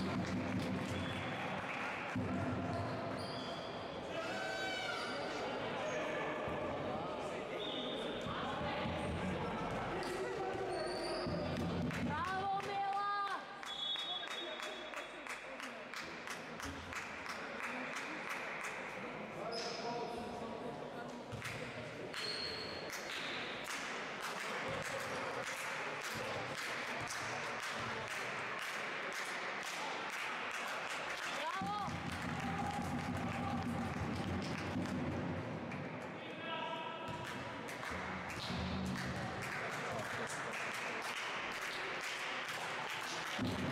何? you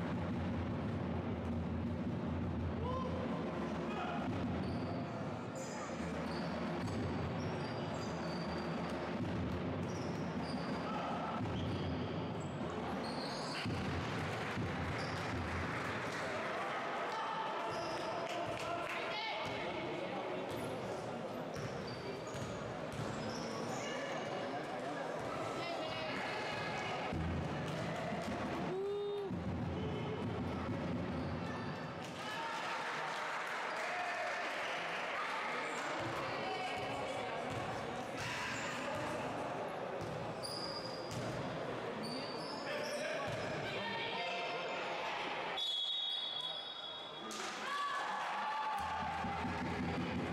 何?